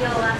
有啊